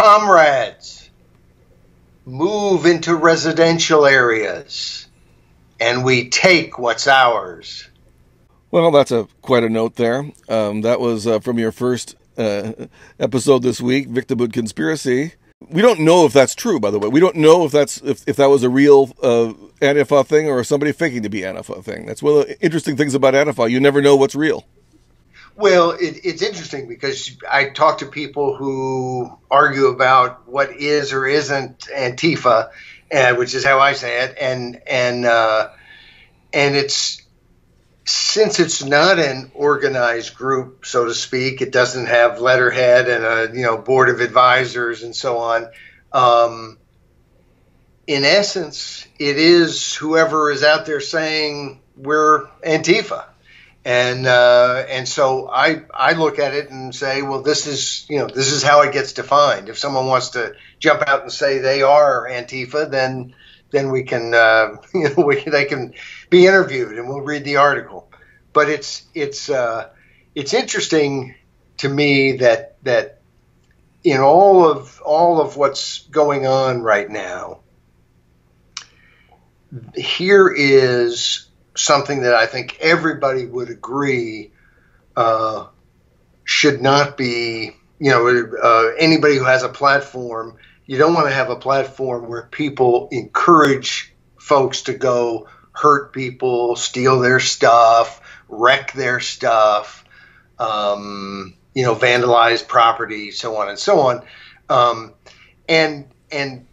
comrades, move into residential areas and we take what's ours. Well, that's a quite a note there. Um, that was uh, from your first uh, episode this week, Victimhood Conspiracy. We don't know if that's true, by the way. We don't know if that's if, if that was a real uh, Antifa thing or somebody faking to be Antifa thing. That's one of the interesting things about Antifa. You never know what's real. Well, it, it's interesting because I talk to people who argue about what is or isn't Antifa, uh, which is how I say it, and and uh, and it's since it's not an organized group, so to speak, it doesn't have letterhead and a you know board of advisors and so on. Um, in essence, it is whoever is out there saying we're Antifa and uh, and so I I look at it and say, well, this is you know this is how it gets defined. If someone wants to jump out and say they are Antifa, then then we can uh, you know we, they can be interviewed and we'll read the article. But it's it's uh, it's interesting to me that that in all of all of what's going on right now, here is something that I think everybody would agree uh, should not be, you know, uh, anybody who has a platform, you don't want to have a platform where people encourage folks to go hurt people, steal their stuff, wreck their stuff, um, you know, vandalize property, so on and so on. Um, and, and,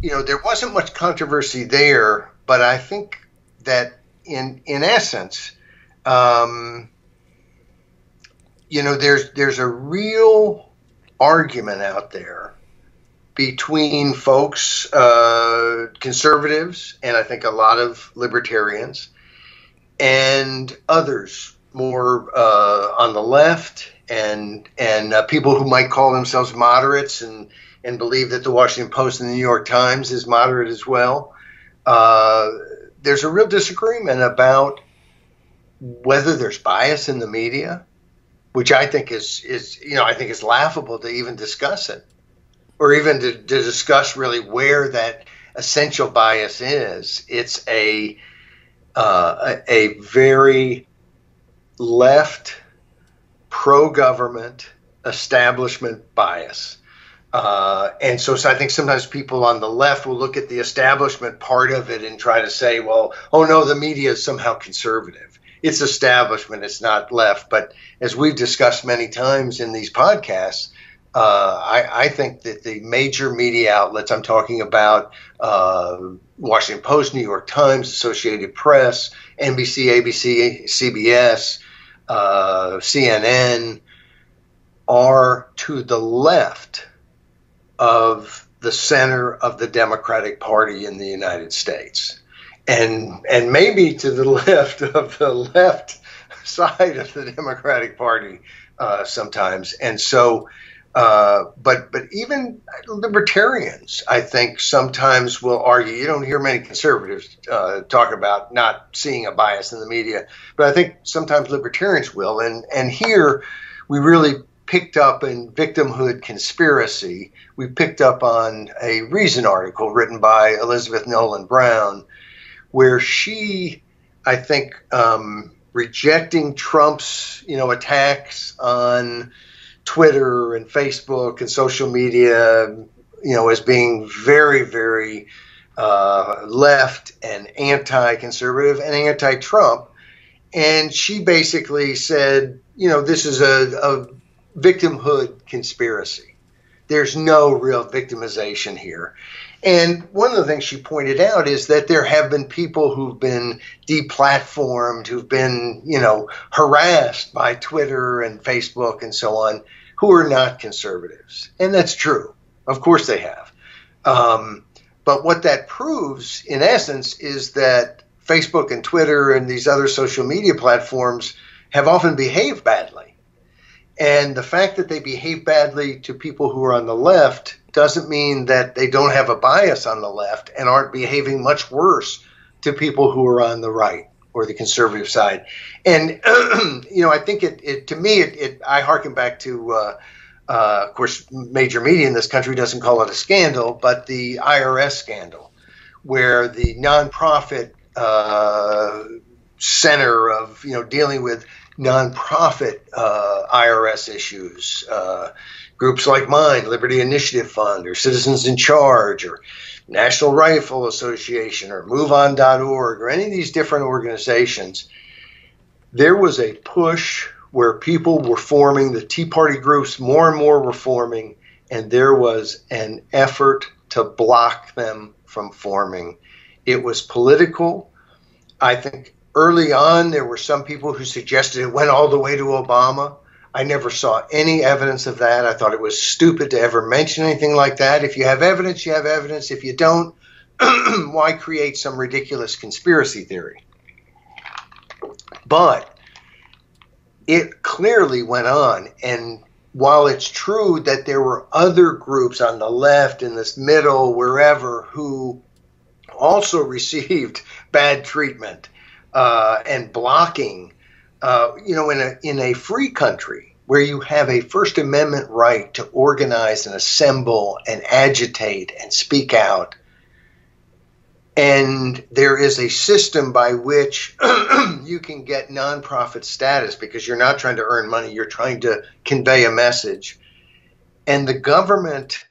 you know, there wasn't much controversy there, but I think that in in essence, um, you know, there's there's a real argument out there between folks, uh, conservatives, and I think a lot of libertarians, and others more uh, on the left, and and uh, people who might call themselves moderates and and believe that the Washington Post and the New York Times is moderate as well. There's a real disagreement about whether there's bias in the media, which I think is is you know I think is laughable to even discuss it, or even to, to discuss really where that essential bias is. It's a uh, a, a very left, pro government establishment bias uh, and so, so I think sometimes people on the left will look at the establishment part of it and try to say, well, oh no, the media is somehow conservative. It's establishment, it's not left. But as we've discussed many times in these podcasts, uh, I, I, think that the major media outlets I'm talking about, uh, Washington Post, New York Times, Associated Press, NBC, ABC, CBS, uh, CNN, are to the left of the center of the Democratic Party in the United States. And, and maybe to the left of the left side of the Democratic Party uh, sometimes. And so, uh, but but even libertarians, I think, sometimes will argue. You don't hear many conservatives uh, talk about not seeing a bias in the media, but I think sometimes libertarians will. And and here we really picked up in Victimhood Conspiracy, we picked up on a Reason article written by Elizabeth Nolan Brown, where she, I think, um, rejecting Trump's, you know, attacks on Twitter and Facebook and social media, you know, as being very, very uh, left and anti-conservative and anti-Trump. And she basically said, you know, this is a, a victimhood conspiracy. There's no real victimization here. And one of the things she pointed out is that there have been people who've been deplatformed, who've been, you know, harassed by Twitter and Facebook and so on, who are not conservatives. And that's true. Of course they have. Um, but what that proves, in essence, is that Facebook and Twitter and these other social media platforms have often behaved badly. And the fact that they behave badly to people who are on the left doesn't mean that they don't have a bias on the left and aren't behaving much worse to people who are on the right or the conservative side. And you know, I think it, it to me, it, it, I harken back to uh, Uh, of course, major media in this country doesn't call it a scandal, but the IRS scandal, where the nonprofit uh, center of you know dealing with nonprofit uh, IRS issues, uh, groups like mine, Liberty Initiative Fund, or Citizens in Charge, or National Rifle Association, or MoveOn.org, or any of these different organizations, there was a push where people were forming, the Tea Party groups more and more were forming, and there was an effort to block them from forming. It was political. I think early on there were some people who suggested it went all the way to Obama. I never saw any evidence of that. I thought it was stupid to ever mention anything like that. If you have evidence, you have evidence. If you don't, why create some ridiculous conspiracy theory? But it clearly went on. And while it's true that there were other groups on the left, in this middle, wherever, who also received bad treatment uh, and blocking, uh, you know, in a in a free country where you have a First Amendment right to organize and assemble and agitate and speak out and there is a system by which you can get nonprofit status because you're not trying to earn money, you're trying to convey a message. And the government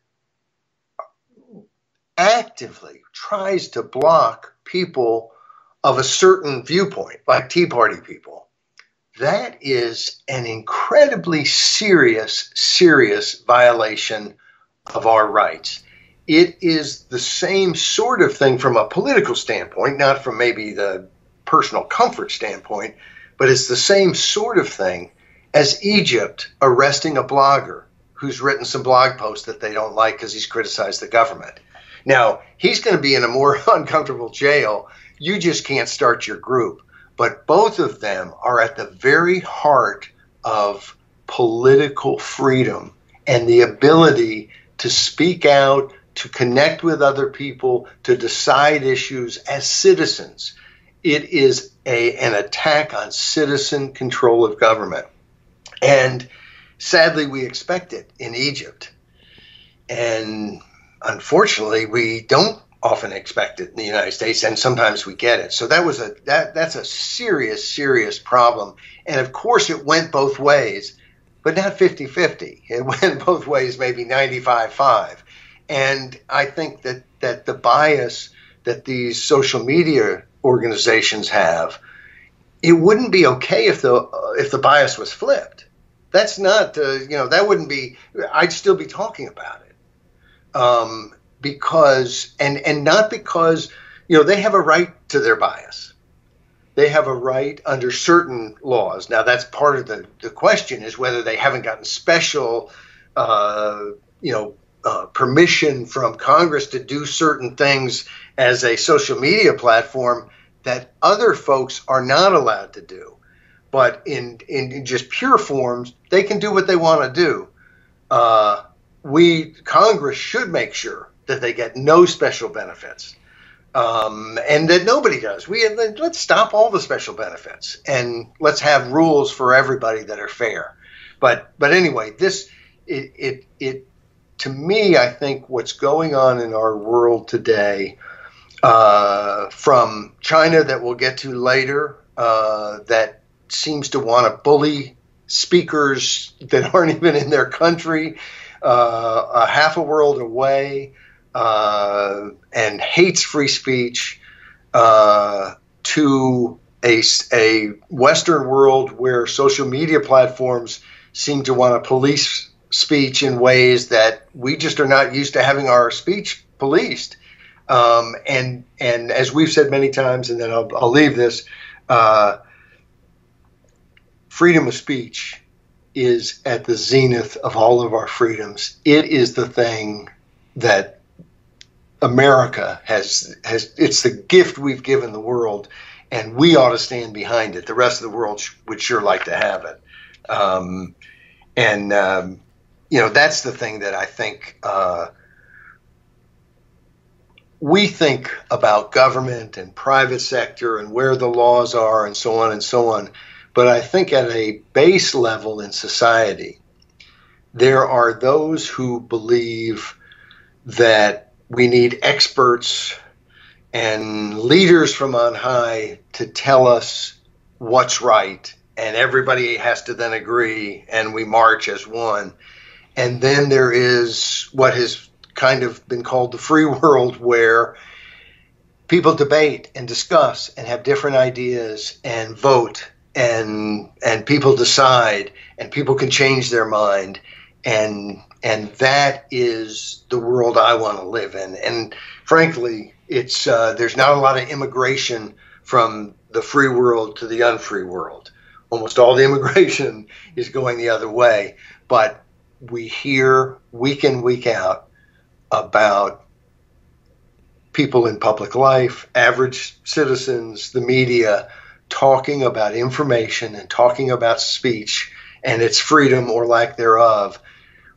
actively tries to block people of a certain viewpoint, like Tea Party people. That is an incredibly serious, serious violation of our rights it is the same sort of thing from a political standpoint, not from maybe the personal comfort standpoint, but it's the same sort of thing as Egypt arresting a blogger who's written some blog posts that they don't like because he's criticized the government. Now, he's going to be in a more uncomfortable jail. You just can't start your group. But both of them are at the very heart of political freedom and the ability to speak out, to connect with other people, to decide issues as citizens. It is a, an attack on citizen control of government. And sadly, we expect it in Egypt. And unfortunately, we don't often expect it in the United States, and sometimes we get it. So that was a that that's a serious, serious problem. And of course, it went both ways, but not 50-50. It went both ways, maybe 95-5. And I think that, that the bias that these social media organizations have, it wouldn't be okay if the uh, if the bias was flipped. That's not uh, you know that wouldn't be. I'd still be talking about it um, because and and not because you know they have a right to their bias. They have a right under certain laws. Now that's part of the the question is whether they haven't gotten special. Uh, you know uh, permission from Congress to do certain things as a social media platform that other folks are not allowed to do. But in, in, in just pure forms, they can do what they want to do. Uh, we, Congress, should make sure that they get no special benefits. Um, and that nobody does. We let's stop all the special benefits and let's have rules for everybody that are fair. But but anyway, this it it, it to me, I think what's going on in our world today, uh, from China that we'll get to later, uh, that seems to want to bully speakers that aren't even in their country, uh, a half a world away, uh, and hates free speech, uh, to a, a Western world where social media platforms seem to want to police speech in ways that we just are not used to having our speech policed. Um, and and as we've said many times, and then I'll, I'll leave this. Uh, freedom of speech is at the zenith of all of our freedoms. It is the thing that America has has. It's the gift we've given the world, and we ought to stand behind it. The rest of the world would sure like to have it. Um, and um, you know, that's the thing that I think uh, we think about government and private sector and where the laws are and so on and so on. But I think at a base level in society, there are those who believe that we need experts and leaders from on high to tell us what's right, and everybody has to then agree, and we march as one. And then there is what has kind of been called the free world, where people debate and discuss and have different ideas and vote and and people decide and people can change their mind and and that is the world I want to live in. And frankly it's uh, there's not a lot of immigration from the free world to the unfree world. Almost all the immigration is going the other way. But we hear week in week out about people in public life, average citizens, the media, talking about information and talking about speech and its freedom or lack thereof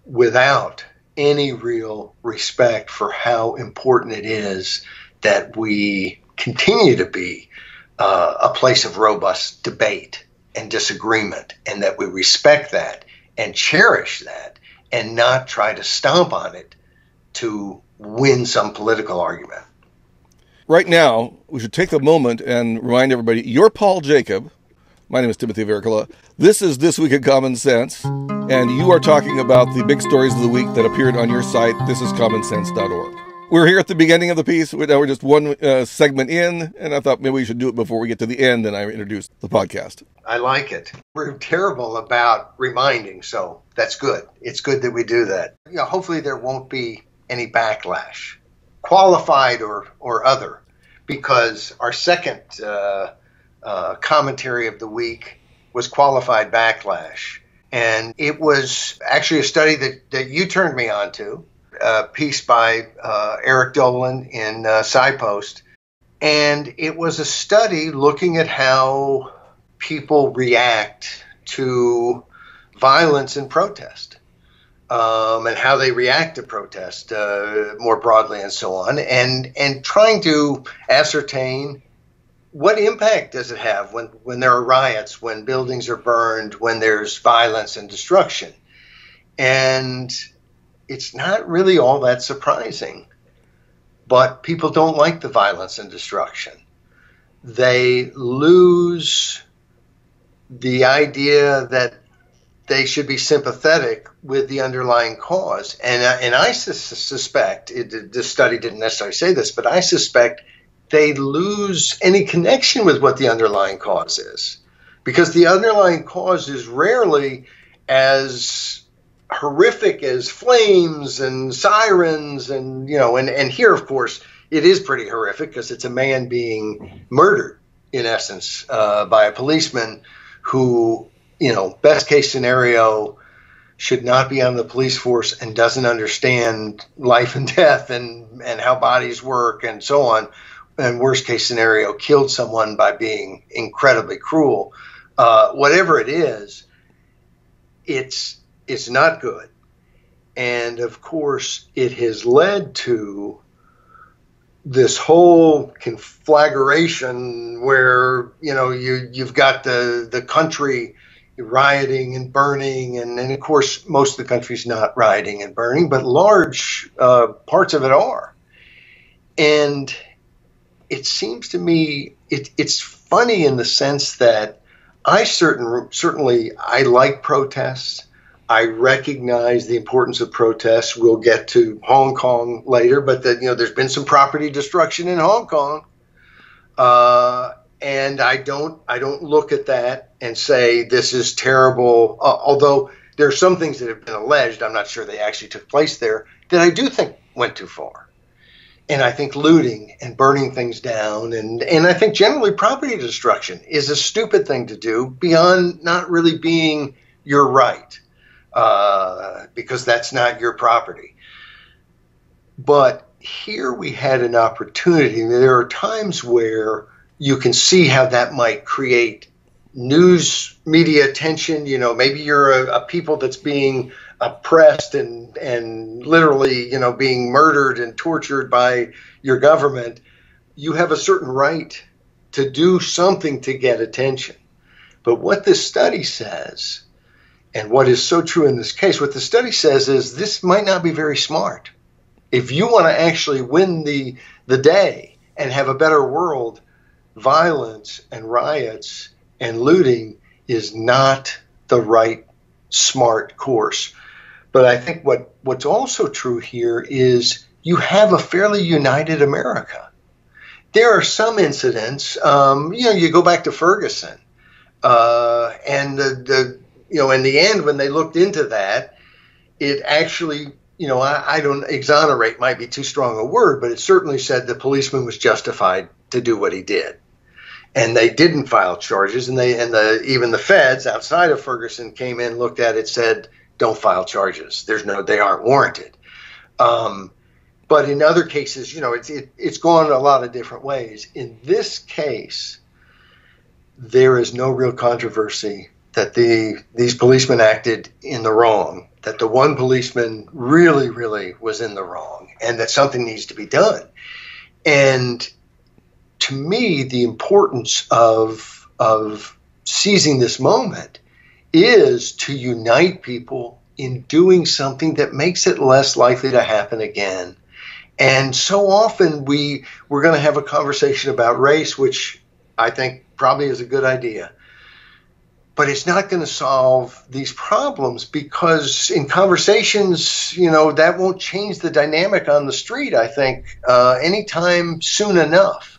without any real respect for how important it is that we continue to be uh, a place of robust debate and disagreement, and that we respect that and cherish that and not try to stomp on it to win some political argument right now, we should take the moment and remind everybody you're Paul Jacob. My name is Timothy Vericola. This is This Week of Common Sense, and you are talking about the big stories of the week that appeared on your site, thisiscommonsense.org. We're here at the beginning of the piece. Now we're just one uh, segment in, and I thought maybe we should do it before we get to the end and I introduce the podcast. I like it. We're terrible about reminding, so that's good. It's good that we do that. You know, hopefully there won't be any backlash qualified or, or other, because our second uh, uh, commentary of the week was qualified backlash. And it was actually a study that, that you turned me on to, a piece by uh, Eric Dolan in uh, PsyPost. And it was a study looking at how people react to violence and protest um, and how they react to protest uh, more broadly and so on, and and trying to ascertain what impact does it have when, when there are riots, when buildings are burned, when there's violence and destruction. And it's not really all that surprising. But people don't like the violence and destruction. They lose the idea that they should be sympathetic with the underlying cause. And, uh, and I suspect, it, this study didn't necessarily say this, but I suspect they lose any connection with what the underlying cause is. Because the underlying cause is rarely as horrific as flames and sirens and you know and, and here of course it is pretty horrific because it's a man being murdered in essence uh, by a policeman who you know, best case scenario should not be on the police force and doesn't understand life and death and, and how bodies work and so on. And worst case scenario, killed someone by being incredibly cruel. Uh, whatever it is, it's it's not good. And of course, it has led to this whole conflagration where you know you you've got the the country rioting and burning, and, and of course, most of the country's not rioting and burning, but large uh, parts of it are. And it seems to me it, it's funny in the sense that I certain certainly I like protests. I recognize the importance of protests. We'll get to Hong Kong later, but that you know there's been some property destruction in Hong Kong, uh, and I don't I don't look at that and say this is terrible. Uh, although there are some things that have been alleged, I'm not sure they actually took place there that I do think went too far. And I think looting and burning things down and and I think generally property destruction is a stupid thing to do beyond not really being your right uh, because that's not your property. But here we had an opportunity. There are times where you can see how that might create news media attention. You know, maybe you're a, a, people that's being oppressed and and literally, you know, being murdered and tortured by your government. You have a certain right to do something to get attention. But what this study says And what is so true in this case, what the study says is this might not be very smart. If you want to actually win the, the day and have a better world, violence and riots and looting is not the right smart course. But I think what, what's also true here is you have a fairly united America. There are some incidents, um, you know, you go back to Ferguson, uh, and the, the, you know, in the end, when they looked into that, it actually, you know, I, I don't exonerate might be too strong a word, but it certainly said the policeman was justified to do what he did and they didn't file charges and they and the even the feds outside of Ferguson came in looked at it said don't file charges there's no they aren't warranted um, but in other cases, you know, it's it, it's gone a lot of different ways. In this case, there is no real controversy that the these policemen acted in the wrong. That the one policeman really, really was in the wrong, and that something needs to be done. And to me, the importance of of seizing this moment is to unite people in doing something that makes it less likely to happen again and so often we we're going to have a conversation about race, which I think probably is a good idea. But it's not going to solve these problems because in conversations, you know, that won't change the dynamic on the street. I think uh, anytime soon enough.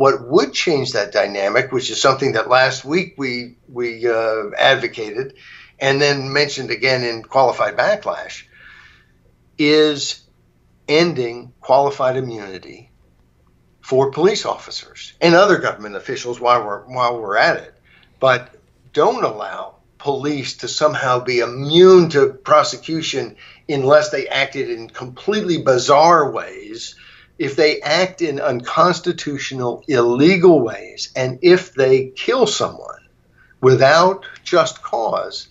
What would change that dynamic, which is something that last week we we uh, advocated, and then mentioned again in qualified backlash, is ending qualified immunity for police officers and other government officials while we're while we're at it. But don't allow police to somehow be immune to prosecution unless they acted in completely bizarre ways, if they act in unconstitutional, illegal ways, and if they kill someone without just cause,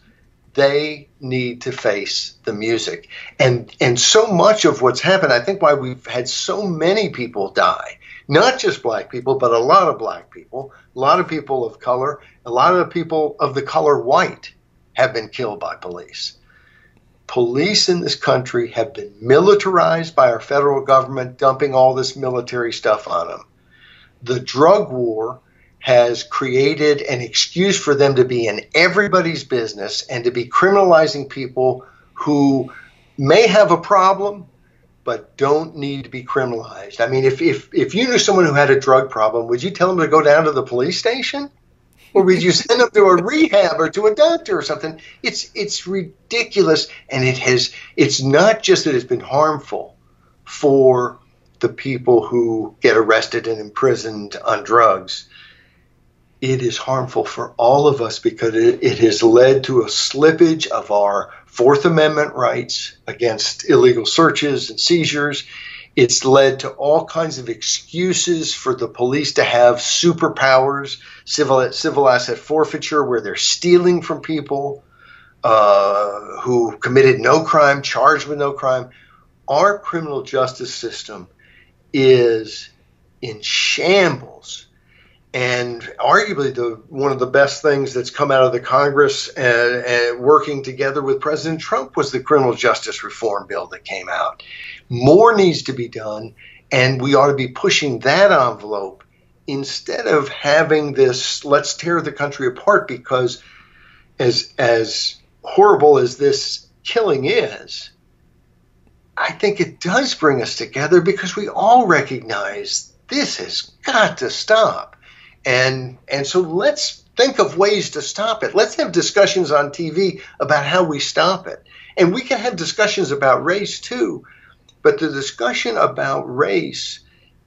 they need to face the music. And and so much of what's happened, I think why we've had so many people die, not just black people, but a lot of black people, a lot of people of color, a lot of people of the color white have been killed by police. Police in this country have been militarized by our federal government, dumping all this military stuff on them. The drug war has created an excuse for them to be in everybody's business and to be criminalizing people who may have a problem but don't need to be criminalized. I mean, if, if, if you knew someone who had a drug problem, would you tell them to go down to the police station? Or would you send them to a rehab or to a doctor or something? It's it's ridiculous, and it has. It's not just that it's been harmful for the people who get arrested and imprisoned on drugs it is harmful for all of us because it, it, has led to a slippage of our Fourth Amendment rights against illegal searches and seizures. It's led to all kinds of excuses for the police to have superpowers, civil, civil asset forfeiture, where they're stealing from people uh, who committed no crime, charged with no crime. Our criminal justice system is in shambles and arguably the one of the best things that's come out of the Congress and, and, working together with President Trump was the criminal justice reform bill that came out. More needs to be done, and we ought to be pushing that envelope instead of having this let's tear the country apart because as as horrible as this killing is, I think it does bring us together because we all recognize this has got to stop and and so let's think of ways to stop it. Let's have discussions on TV about how we stop it. And we can have discussions about race too. But the discussion about race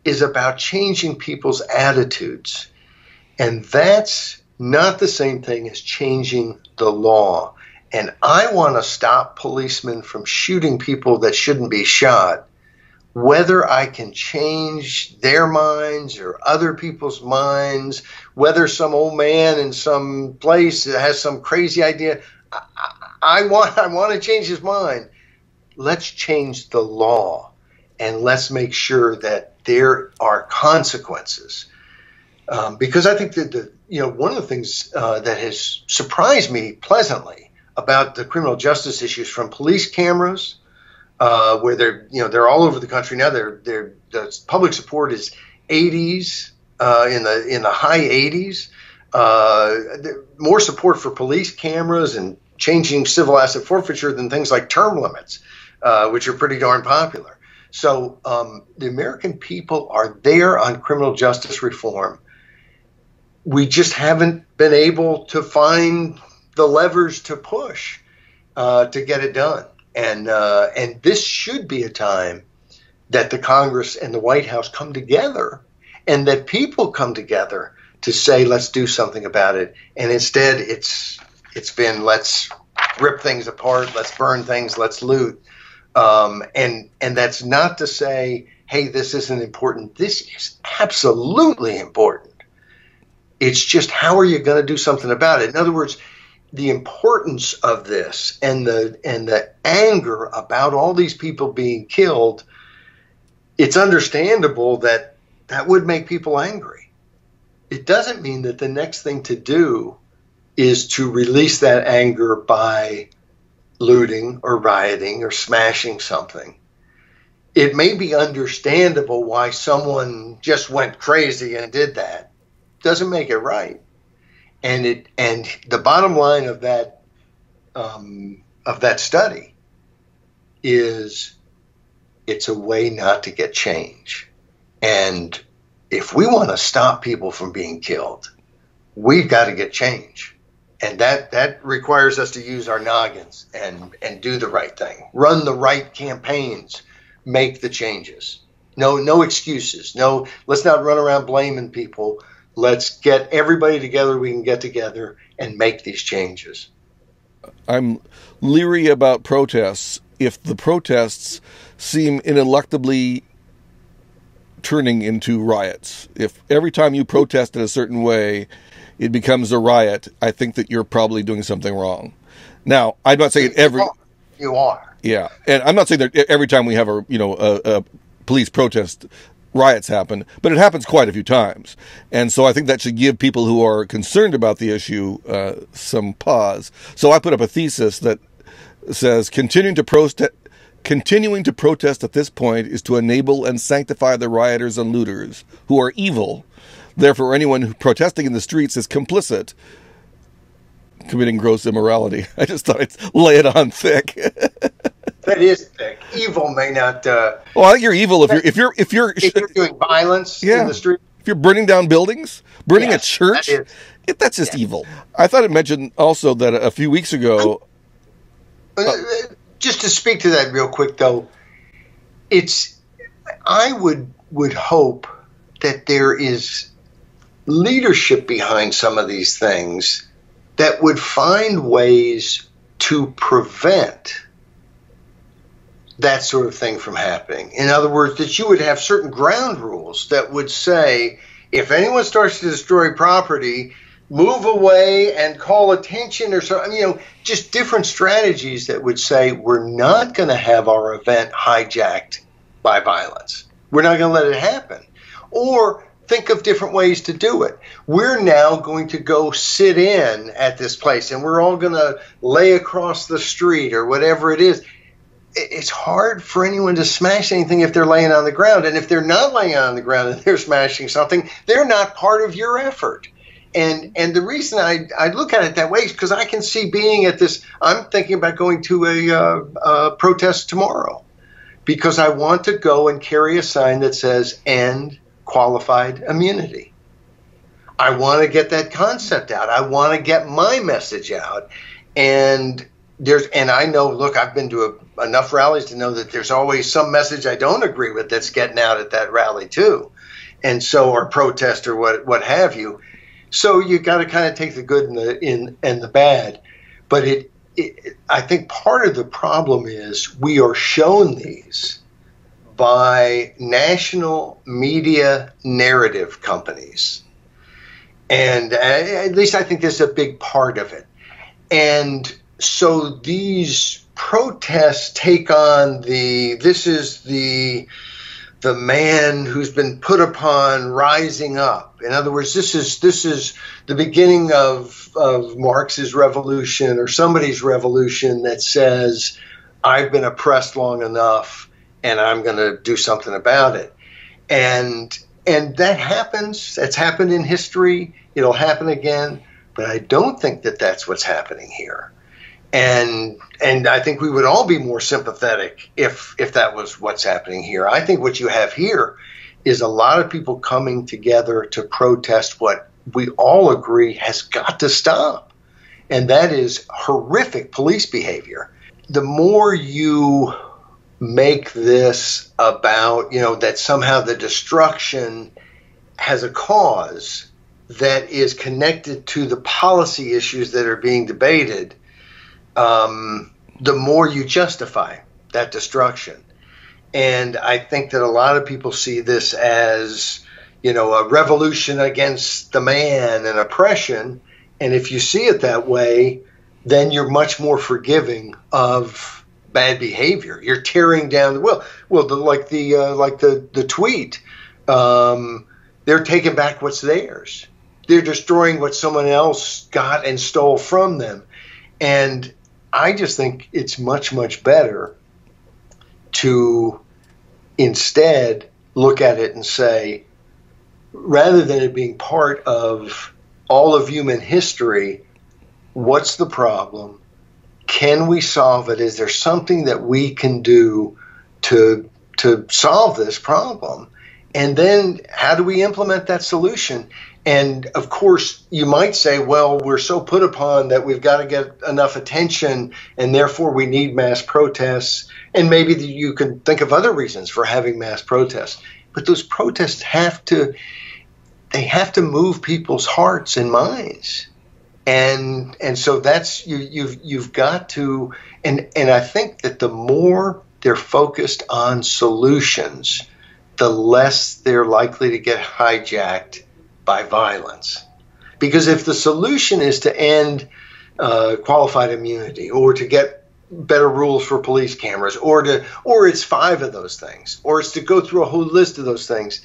is about changing people's attitudes. And that's not the same thing as changing the law. And I want to stop policemen from shooting people that shouldn't be shot whether I can change their minds or other people's minds, whether some old man in some place has some crazy idea, I, I want I want to change his mind. Let's change the law and let's make sure that there are consequences. Um, because I think that the you know one of the things uh, that has surprised me pleasantly about the criminal justice issues from police cameras, uh, where they're you know they're all over the country now. They're, they're the public support is 80s uh, in the in the high 80s. Uh, more support for police cameras and changing civil asset forfeiture than things like term limits, uh, which are pretty darn popular. So um, the American people are there on criminal justice reform. We just haven't been able to find the levers to push uh, to get it done. And uh, and this should be a time that the Congress and the White House come together, and that people come together to say let's do something about it. And instead, it's it's been let's rip things apart, let's burn things, let's loot. Um, and and that's not to say, hey, this isn't important. This is absolutely important. It's just how are you going to do something about it? In other words, the importance of this and the and the anger about all these people being killed, it's understandable that that would make people angry. It doesn't mean that the next thing to do is to release that anger by looting or rioting or smashing something. It may be understandable why someone just went crazy and did that. Doesn't make it right and it and the bottom line of that um, of that study is it's a way not to get change and if we want to stop people from being killed we've got to get change and that that requires us to use our noggins and and do the right thing run the right campaigns make the changes no no excuses no let's not run around blaming people let's get everybody together we can get together and make these changes. I'm leery about protests if the protests seem ineluctably turning into riots. If every time you protest in a certain way, it becomes a riot, I think that you're probably doing something wrong. Now, I'm not saying every you are. Yeah, and I'm not saying that every time we have a you know a, a police protest riots happen, but it happens quite a few times. And so I think that should give people who are concerned about the issue uh, some pause. So I put up a thesis that says continuing to protest. Continuing to protest at this point is to enable and sanctify the rioters and looters who are evil. Therefore, anyone who protesting in the streets is complicit, committing gross immorality. I just thought I'd lay it on thick. that is thick. Evil may not. Uh, well, I think you're evil if you're if you're if you're if you're doing violence yeah. in the street. If you're burning down buildings, burning yes, a church, that it, that's just yeah. evil. I thought it mentioned also that a few weeks ago. Uh, uh, just to speak to that real quick, though, it's I would would hope that there is leadership behind some of these things that would find ways to prevent that sort of thing from happening. In other words, that you would have certain ground rules that would say if anyone starts to destroy property, move away and call attention or so you know just different strategies that would say we're not going to have our event hijacked by violence we're not going to let it happen or think of different ways to do it we're now going to go sit in at this place and we're all going to lay across the street or whatever it is it's hard for anyone to smash anything if they're laying on the ground. And if they're not laying on the ground and they're smashing something, they're not part of your effort. And and the reason I, I look at it that way is because I can see being at this. I'm thinking about going to a, uh, a protest tomorrow because I want to go and carry a sign that says "End qualified immunity." I want to get that concept out. I want to get my message out, and there's and I know. Look, I've been to a, enough rallies to know that there's always some message I don't agree with that's getting out at that rally too, and so or protest or what what have you. So you got to kind of take the good and the in and the bad, but it, it I think part of the problem is we are shown these by national media narrative companies. And uh, at least I think this is a big part of it. And so these protests take on the this is the the man who's been put upon rising up. In other words, this is this is the beginning of of Marx's revolution or somebody's revolution that says, "I've been oppressed long enough, and I'm going to do something about it." And and that happens. That's happened in history. It'll happen again. But I don't think that that's what's happening here and and I think we would all be more sympathetic if if that was what's happening here. I think what you have here is a lot of people coming together to protest what we all agree has got to stop, and that is horrific police behavior. The more you make this about, you know, that somehow the destruction has a cause that is connected to the policy issues that are being debated, um, the more you justify that destruction. And I think that a lot of people see this as, you know, a revolution against the man and oppression. And if you see it that way, then you're much more forgiving of bad behavior. You're tearing down the well, well, the, like the uh, like the the tweet. Um, they're taking back what's theirs. They're destroying what someone else got and stole from them. And I just think it's much, much better to instead look at it and say, rather than it being part of all of human history, what's the problem? Can we solve it? Is there something that we can do to to solve this problem? And then how do we implement that solution? And of course, you might say, well, we're so put upon that we've got to get enough attention, and therefore we need mass protests. And maybe you can think of other reasons for having mass protests. But those protests have to, they have to move people's hearts and minds. And and so that's you you've you've got to and and I think that the more they're focused on solutions, the less they're likely to get hijacked by violence. Because if the solution is to end uh, qualified immunity or to get better rules for police cameras or to or it's five of those things or it's to go through a whole list of those things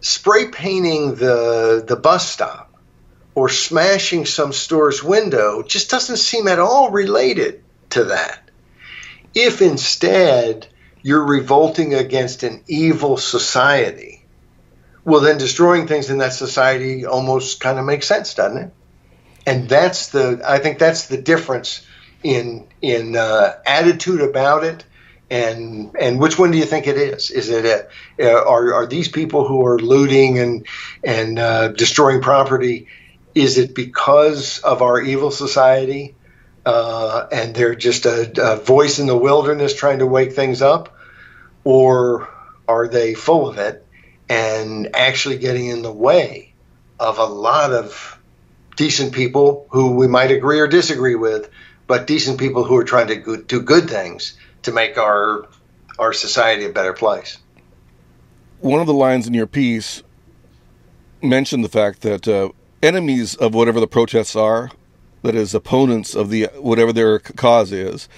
spray painting the the bus stop or smashing some store's window just doesn't seem at all related to that if instead you're revolting against an evil society well, then destroying things in that society almost kind of makes sense, doesn't it? And that's the I think that's the difference in in uh, attitude about it. And and which one do you think it is? Is it a, uh, are are these people who are looting and and uh, destroying property? Is it because of our evil society, uh, and they're just a, a voice in the wilderness trying to wake things up, or are they full of it and actually getting in the way of a lot of decent people who we might agree or disagree with, but decent people who are trying to do good things to make our our society a better place. One of the lines in your piece mentioned the fact that uh, enemies of whatever the protests are, that is, opponents of the whatever their cause is,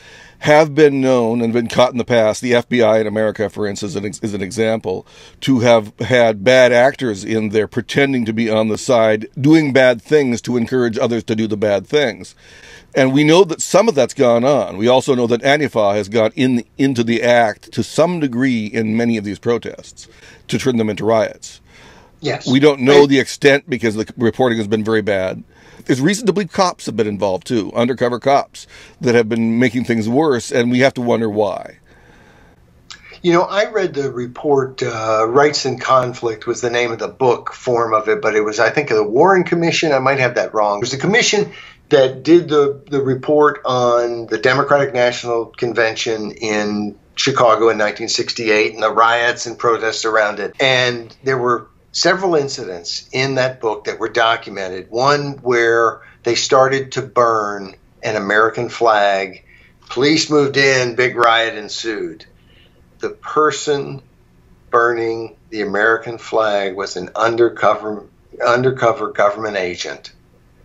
have been known and been caught in the past. The FBI in America, for instance, is an example to have had bad actors in there pretending to be on the side, doing bad things to encourage others to do the bad things. And we know that some of that's gone on. We also know that Antifa has got in into the act to some degree in many of these protests to turn them into riots. Yes. We don't know the extent because the reporting has been very bad. There's reason to believe cops have been involved too, undercover cops that have been making things worse, and we have to wonder why. You know, I read the report, uh, Rights in Conflict was the name of the book form of it, but it was, I think, the Warren Commission. I might have that wrong. It was the commission that did the, the report on the Democratic National Convention in Chicago in 1968 and the riots and protests around it. And there were several incidents in that book that were documented. One where they started to burn an American flag. Police moved in, big riot ensued. The person burning the American flag was an undercover undercover government agent.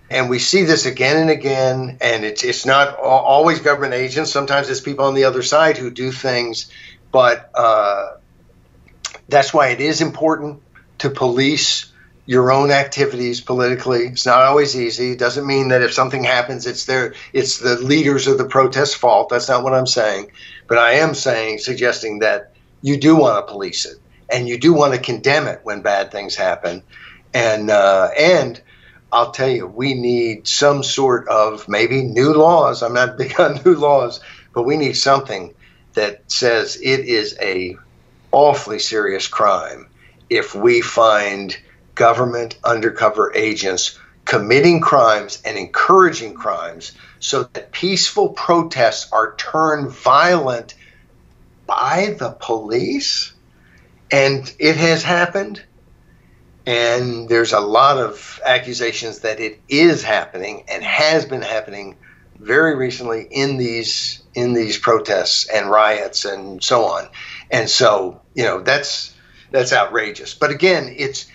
And we see this again and again, and it's it's not always government agents. Sometimes it's people on the other side who do things, but uh, That's why it is important to police your own activities politically. It's not always easy. It doesn't mean that if something happens, it's their it's the leaders of the protest fault. That's not what I'm saying. But I am saying, suggesting that you do want to police it and you do want to condemn it when bad things happen. And uh, and I'll tell you, we need some sort of maybe new laws. I'm not big on new laws, but we need something that says it is a awfully serious crime if we find government undercover agents committing crimes and encouraging crimes so that peaceful protests are turned violent by the police. And it has happened. And there's a lot of accusations that it is happening and has been happening very recently in these in these protests and riots and so on. And so, you know, that's that's outrageous. But again, it's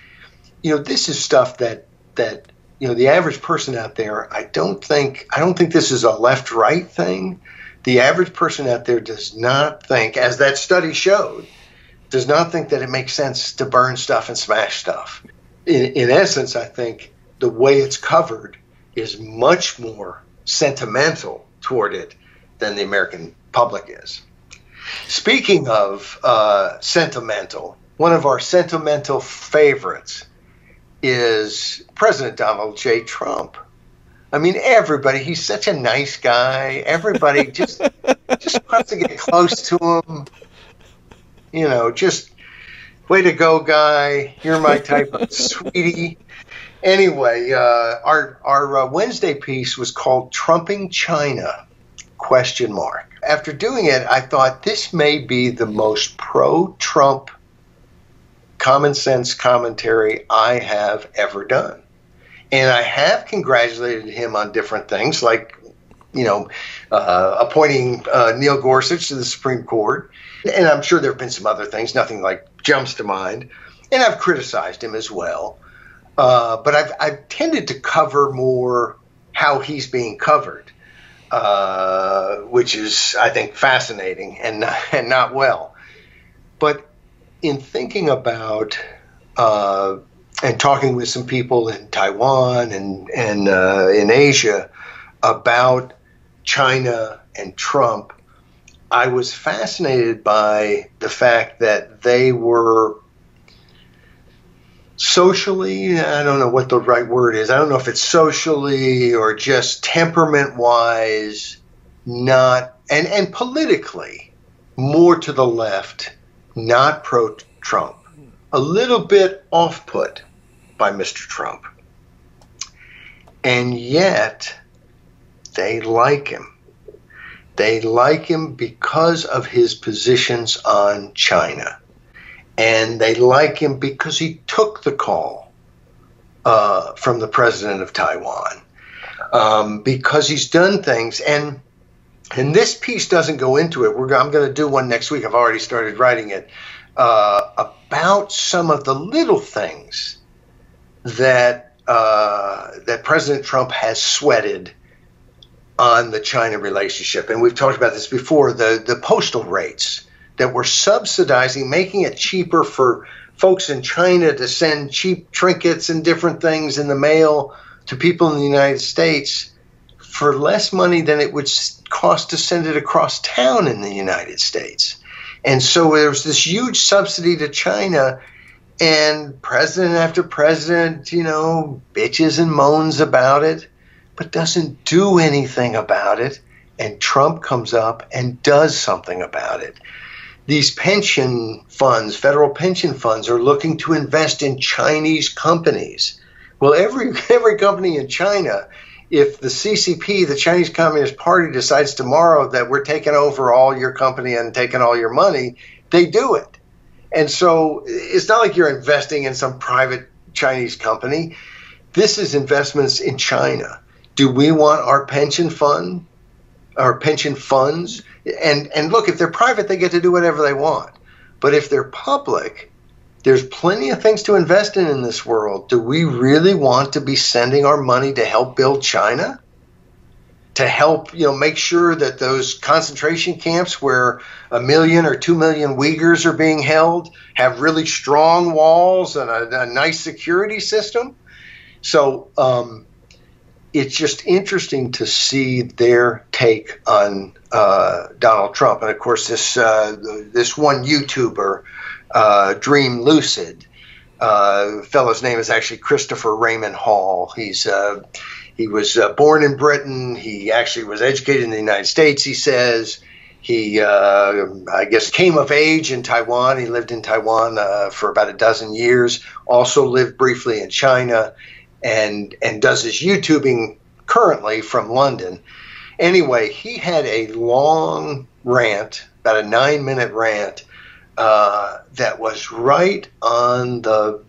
you know, this is stuff that that you know the average person out there. I don't think I don't think this is a left right thing. The average person out there does not think, as that study showed, does not think that it makes sense to burn stuff and smash stuff. In, in essence, I think the way it's covered is much more sentimental toward it than the American public is. Speaking of uh, sentimental, one of our sentimental favorites is President Donald J. Trump. I mean, everybody, he's such a nice guy. Everybody just just wants to get close to him. You know, just way to go, guy. You're my type of sweetie. Anyway, uh, our our uh, Wednesday piece was called "Trumping China?" question mark. After doing it, I thought this may be the most pro-Trump common sense commentary I have ever done. And I have congratulated him on different things, like, you know, uh, appointing uh, Neil Gorsuch to the Supreme Court. And I'm sure there have been some other things, nothing like jumps to mind. And I've criticized him as well. Uh, but I've, I've tended to cover more how he's being covered, uh, which is, I think, fascinating and, and not well. But in thinking about uh, and talking with some people in Taiwan and and uh, in Asia about China and Trump, I was fascinated by the fact that they were socially i don't know what the right word is i don't know if it's socially or just temperament wise not and and politically more to the left not pro Trump, a little bit off put by Mr. Trump. And yet, they like him. They like him because of his positions on China. And they like him because he took the call uh, from the president of Taiwan. Um, because he's done things. And and this piece doesn't go into it. We're, I'm going to do one next week. I've already started writing it uh, about some of the little things that uh, that President Trump has sweated on the China relationship. And we've talked about this before. The the postal rates that were subsidizing, making it cheaper for folks in China to send cheap trinkets and different things in the mail to people in the United States for less money than it would cost to send it across town in the United States. And so there was this huge subsidy to China, and president after president, you know, bitches and moans about it, but doesn't do anything about it. And Trump comes up and does something about it. These pension funds, federal pension funds, are looking to invest in Chinese companies. Well, every every company in China if the CCP, the Chinese Communist Party, decides tomorrow that we're taking over all your company and taking all your money, they do it. And so it's not like you're investing in some private Chinese company. This is investments in China. Do we want our pension fund, our pension funds? And and look, if they're private, they get to do whatever they want. But if they're public, there's plenty of things to invest in in this world. Do we really want to be sending our money to help build China? to help you know make sure that those concentration camps where a million or two million Uyghurs are being held have really strong walls and a, a nice security system. So um, it's just interesting to see their take on uh, Donald Trump, and of course this uh, this one YouTuber, uh, Dream Lucid, uh, fellow's name is actually Christopher Raymond Hall. He's uh, he was uh, born in Britain. He actually was educated in the United States. He says he, uh, I guess, came of age in Taiwan. He lived in Taiwan uh, for about a dozen years. Also lived briefly in China, and and does his YouTubing currently from London. Anyway, he had a long rant, about a nine-minute rant, uh, that was right on the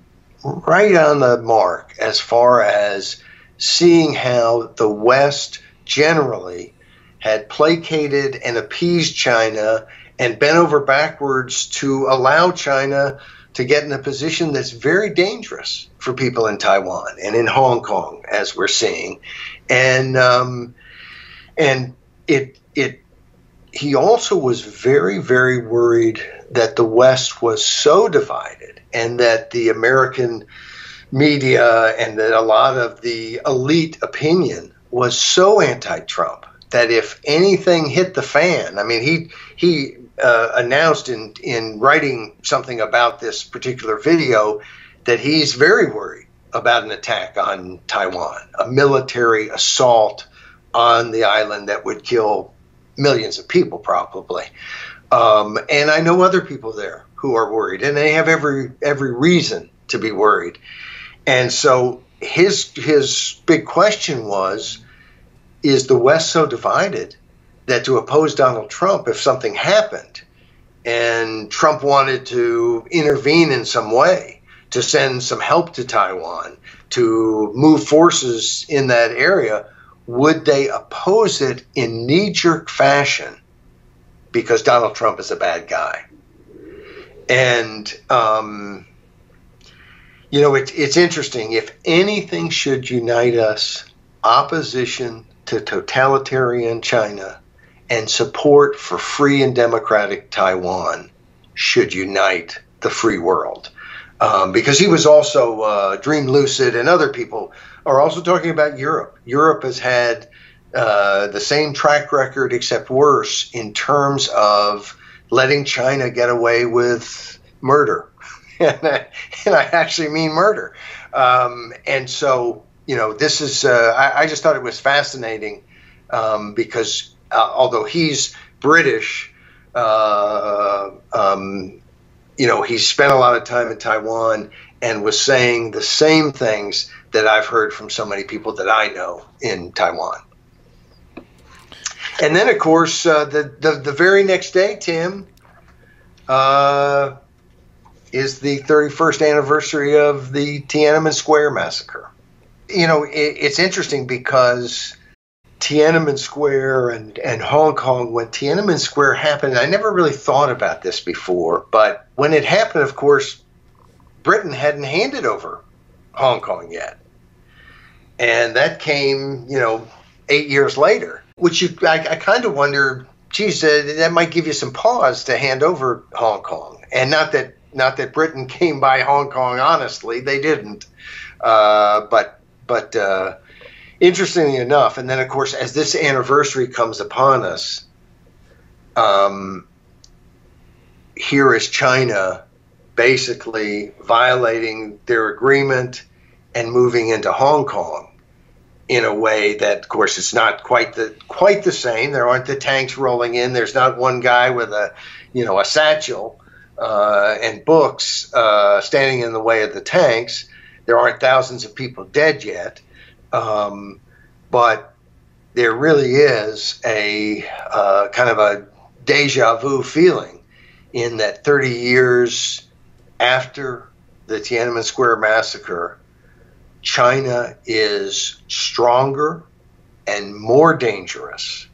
right on the mark as far as seeing how the West generally had placated and appeased China and bent over backwards to allow China to get in a position that's very dangerous for people in Taiwan and in Hong Kong, as we're seeing, and um, and it it he also was very very worried that the West was so divided and that the American media and that a lot of the elite opinion was so anti-Trump that if anything hit the fan, I mean, he he uh, announced in in writing something about this particular video that he's very worried about an attack on Taiwan, a military assault on the island that would kill millions of people probably. Um, and I know other people there who are worried, and they have every every reason to be worried. And so his his big question was is the West so divided that to oppose Donald Trump if something happened and Trump wanted to intervene in some way to send some help to Taiwan to move forces in that area would they oppose it in knee jerk fashion because Donald Trump is a bad guy and um, you know, it's it's interesting. If anything should unite us, opposition to totalitarian China and support for free and democratic Taiwan should unite the free world. Um, because he was also uh, Dream Lucid, and other people are also talking about Europe. Europe has had uh, the same track record, except worse, in terms of letting China get away with murder and, I, and I actually mean murder. Um, and so, you know, this is, uh, I, I, just thought it was fascinating um, because uh, although he's British, uh, um, you know, he spent a lot of time in Taiwan and was saying the same things that I've heard from so many people that I know in Taiwan. And then, of course, uh, the, the, the very next day, Tim, uh, is the 31st anniversary of the Tiananmen Square massacre. You know, it, it's interesting because Tiananmen Square and, and Hong Kong, when Tiananmen Square happened, I never really thought about this before, but when it happened, of course, Britain hadn't handed over Hong Kong yet. And that came, you know, eight years later, which you, I, I kind of wonder, geez, uh, that might give you some pause to hand over Hong Kong. And not that not that Britain came by Hong Kong honestly, they didn't. Uh, but but uh, interestingly enough, and then of course, as this anniversary comes upon us, um, here is China basically violating their agreement and moving into Hong Kong in a way that, of course, it's not quite the quite the same. There aren't the tanks rolling in. There's not one guy with a you know a satchel uh, and books uh, standing in the way of the tanks. There aren't thousands of people dead yet, um, but there really is a uh, kind of a deja vu feeling in that 30 years after the Tiananmen Square massacre, China is stronger and more dangerous,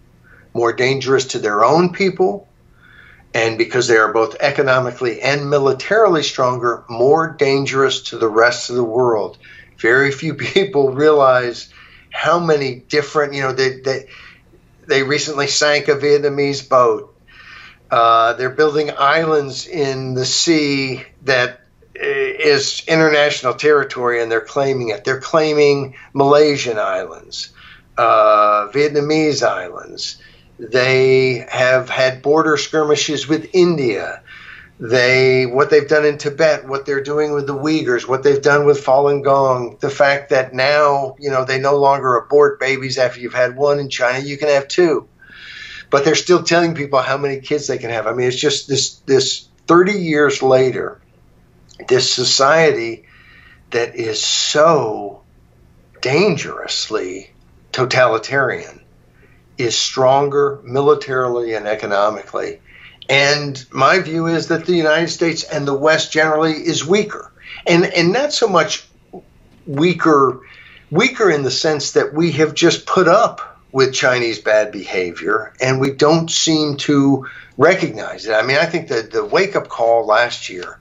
more dangerous to their own people and because they are both economically and militarily stronger, more dangerous to the rest of the world. Very few people realize how many different, you know, they, they, they recently sank a Vietnamese boat. Uh, they're building islands in the sea that is international territory, and they're claiming it. They're claiming Malaysian islands, uh, Vietnamese islands. They have had border skirmishes with India they what they've done in Tibet, what they're doing with the Uyghurs, what they've done with Falun Gong, the fact that now you know they no longer abort babies after you've had one in China, you can have two, but they're still telling people how many kids they can have. I mean, it's just this this 30 years later, this society that is so dangerously totalitarian is stronger militarily and economically and my view is that the United States and the West generally is weaker. And, and not so much weaker, weaker in the sense that we have just put up with Chinese bad behavior and we don't seem to recognize it. I mean, I think that the wake up call last year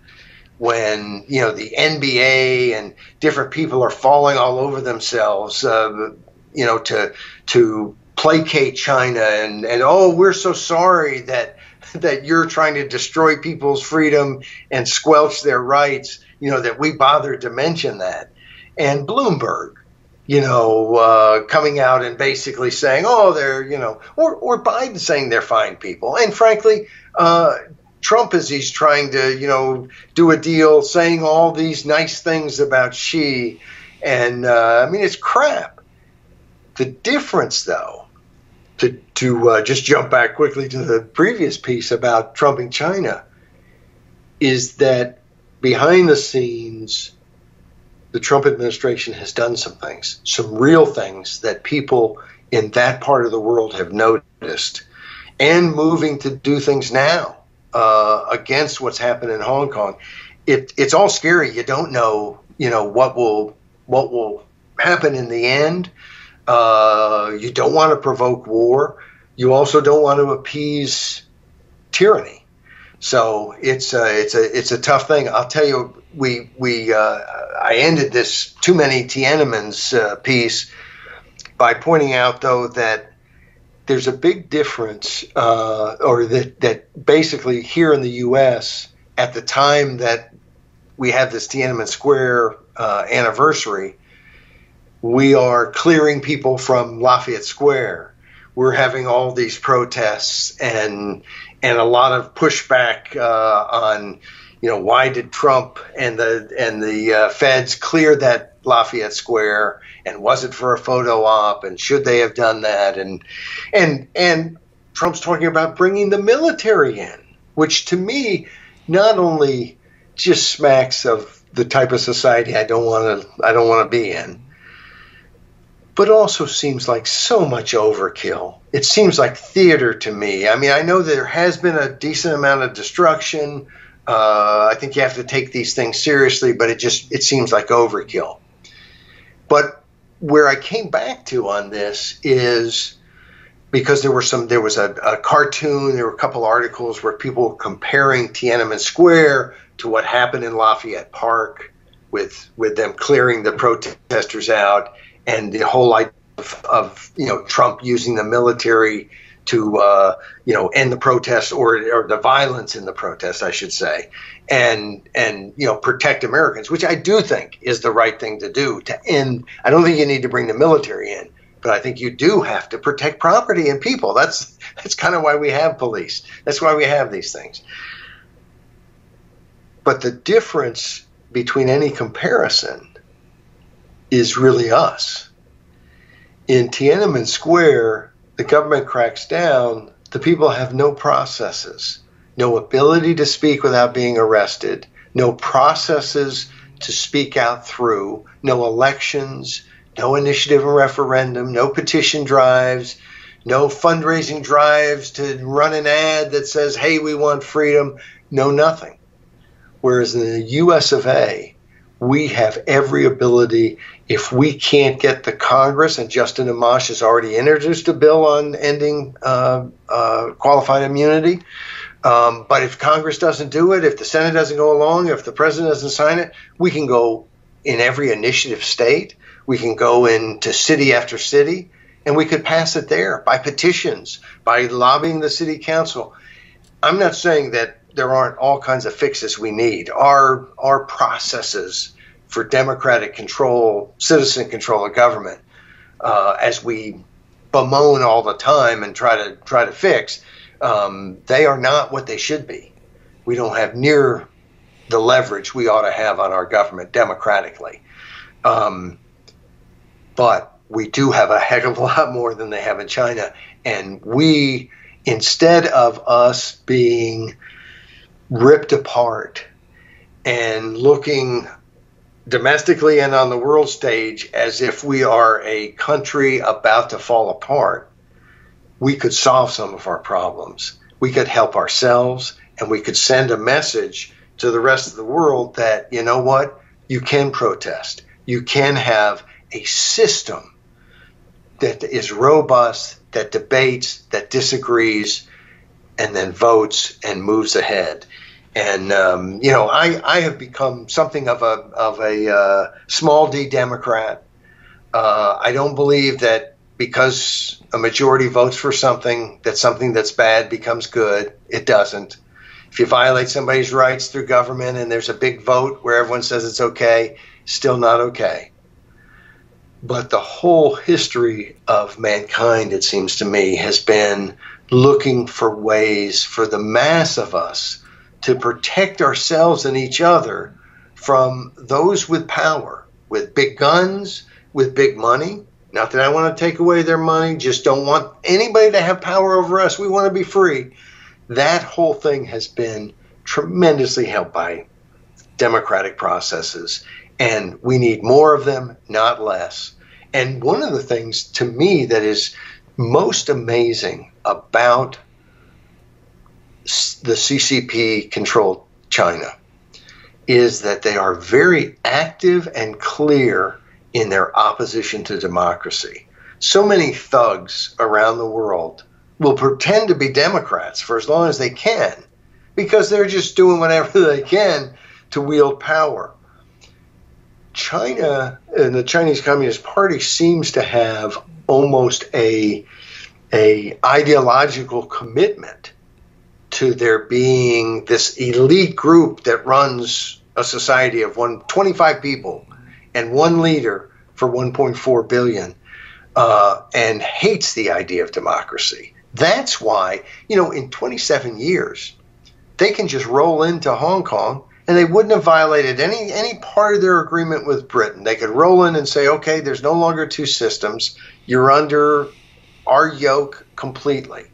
when you know the NBA and different people are falling all over themselves, uh, you know, to to placate China and and oh, we're so sorry that that you're trying to destroy people's freedom and squelch their rights, you know, that we bothered to mention that. And Bloomberg, you know, uh, coming out and basically saying, oh, they're, you know, or, or Biden saying they're fine people. And frankly, uh, Trump, as he's trying to, you know, do a deal, saying all these nice things about Xi. And uh, I mean, it's crap. The difference, though, to to uh, just jump back quickly to the previous piece about trumping China is that behind the scenes, the Trump administration has done some things, some real things that people in that part of the world have noticed, and moving to do things now uh, against what's happened in Hong Kong. It, it's all scary. You don't know, you know, what will what will happen in the end. Uh, you don't want to provoke war. You also don't want to appease tyranny. So it's a, it's a it's a tough thing. I'll tell you, we we uh, I ended this too many Tiananmen's uh, piece by pointing out though that there's a big difference, uh, or that that basically here in the U.S. at the time that we have this Tiananmen Square uh, anniversary, we are clearing people from Lafayette Square. We're having all these protests and and a lot of pushback uh, on, you know, why did Trump and the and the uh, feds clear that Lafayette Square? And was it for a photo op? And should they have done that? And and and Trump's talking about bringing the military in, which to me not only just smacks of the type of society I don't want to I don't want to be in but also seems like so much overkill. It seems like theater to me. I mean, I know there has been a decent amount of destruction. Uh, I think you have to take these things seriously, but it just it seems like overkill. But where I came back to on this is because there were some there was a, a cartoon, there were a couple articles where people were comparing Tiananmen Square to what happened in Lafayette Park with with them clearing the protesters out and the whole idea of, of you know Trump using the military to uh, you know end the protests or or the violence in the protests, I should say, and and you know protect Americans, which I do think is the right thing to do to end. I don't think you need to bring the military in, but I think you do have to protect property and people. That's that's kind of why we have police. That's why we have these things. But the difference between any comparison is really us. In Tiananmen Square, the government cracks down, the people have no processes, no ability to speak without being arrested, no processes to speak out through, no elections, no initiative and referendum, no petition drives, no fundraising drives to run an ad that says, hey, we want freedom, no nothing. Whereas in the US of A, we have every ability. If we can't get the Congress, and Justin Amash has already introduced a bill on ending uh, uh, qualified immunity. Um, but if Congress doesn't do it, if the Senate doesn't go along, if the president doesn't sign it, we can go in every initiative state. We can go into city after city and we could pass it there by petitions, by lobbying the city council. I'm not saying that there aren't all kinds of fixes we need. Our our processes for democratic control, citizen control of government, uh, as we bemoan all the time and try to try to fix, um, they are not what they should be. We don't have near the leverage we ought to have on our government democratically. Um, but we do have a heck of a lot more than they have in China. And we, instead of us being ripped apart and looking domestically and on the world stage as if we are a country about to fall apart, we could solve some of our problems. We could help ourselves and we could send a message to the rest of the world that, you know what, you can protest. You can have a system that is robust, that debates, that disagrees, and then votes and moves ahead. And um, you know, I, I have become something of a of a uh, small d Democrat. Uh, I don't believe that because a majority votes for something that something that's bad becomes good. It doesn't. If you violate somebody's rights through government and there's a big vote where everyone says it's okay, still not okay. But the whole history of mankind, it seems to me, has been looking for ways for the mass of us to protect ourselves and each other from those with power, with big guns, with big money. Not that I want to take away their money, just don't want anybody to have power over us. We want to be free. That whole thing has been tremendously helped by democratic processes. And we need more of them, not less. And one of the things to me that is most amazing about the CCP controlled China is that they are very active and clear in their opposition to democracy. So many thugs around the world will pretend to be Democrats for as long as they can because they're just doing whatever they can to wield power. China and the Chinese Communist Party seems to have almost a a ideological commitment to there being this elite group that runs a society of one, 25 people and one leader for 1.4 billion uh, and hates the idea of democracy. That's why, you know, in 27 years, they can just roll into Hong Kong and they wouldn't have violated any any part of their agreement with Britain. They could roll in and say, "Okay, there's no longer two systems. You're under our yoke completely."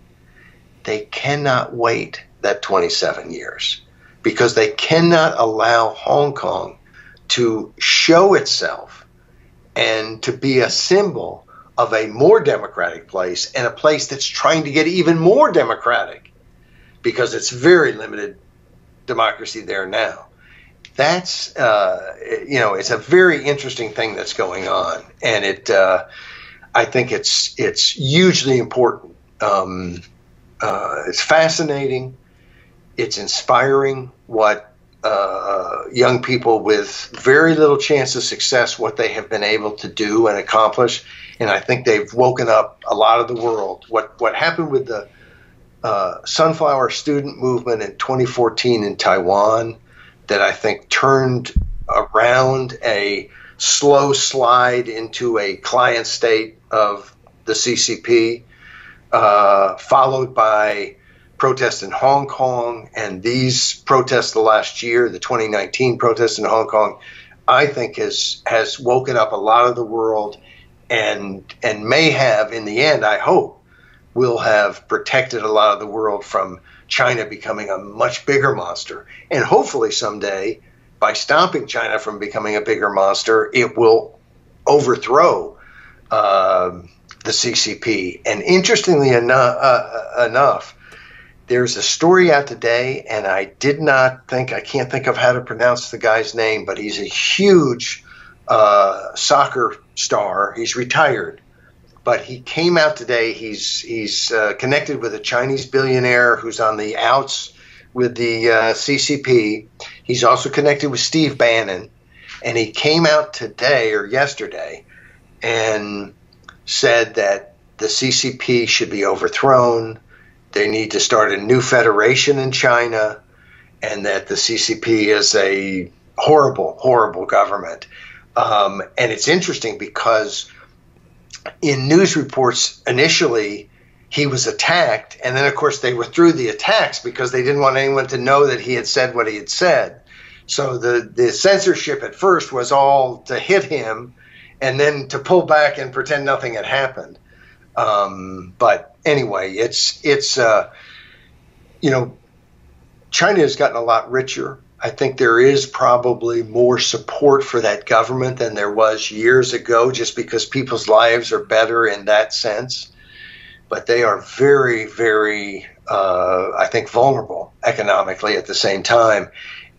They cannot wait that 27 years because they cannot allow Hong Kong to show itself and to be a symbol of a more democratic place and a place that's trying to get even more democratic because it's very limited democracy there now. That's uh, you know it's a very interesting thing that's going on, and it uh, I think it's it's hugely important. Um, uh, it's fascinating. It's inspiring what uh, young people with very little chance of success what they have been able to do and accomplish, and I think they've woken up a lot of the world. What what happened with the uh, sunflower student movement in 2014 in Taiwan that I think turned around a slow slide into a client state of the CCP, uh, followed by protests in Hong Kong and these protests the last year, the 2019 protests in Hong Kong, I think has has woken up a lot of the world and and may have in the end, I hope, will have protected a lot of the world from China becoming a much bigger monster. And hopefully someday, by stopping China from becoming a bigger monster, it will overthrow uh, the CCP. And interestingly enough, uh, enough, there's a story out today, and I did not think, I can't think of how to pronounce the guy's name, but he's a huge uh, soccer star. He's retired but he came out today. He's he's uh, connected with a Chinese billionaire who's on the outs with the uh, CCP. He's also connected with Steve Bannon, and he came out today or yesterday and said that the CCP should be overthrown. They need to start a new federation in China, and that the CCP is a horrible, horrible government. Um, and it's interesting because in news reports initially, he was attacked, and then of course they withdrew the attacks because they didn't want anyone to know that he had said what he had said. So the the censorship at first was all to hit him, and then to pull back and pretend nothing had happened. Um, but anyway, it's it's uh, you know, China has gotten a lot richer. I think there is probably more support for that government than there was years ago, just because people's lives are better in that sense. But they are very, very, uh, I think, vulnerable economically at the same time.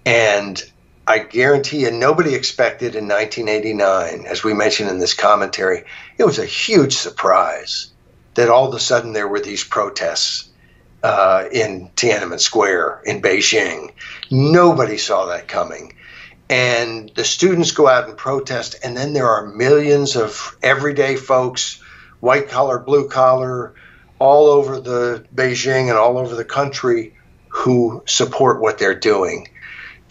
And I guarantee you, nobody expected in 1989, as we mentioned in this commentary, it was a huge surprise that all of a sudden there were these protests uh, in Tiananmen Square in Beijing. Nobody saw that coming. And the students go out and protest, and then there are millions of everyday folks, white collar, blue collar, all over the Beijing and all over the country who support what they're doing.